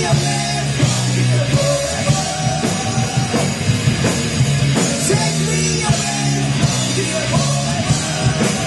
Take me away, dear boy.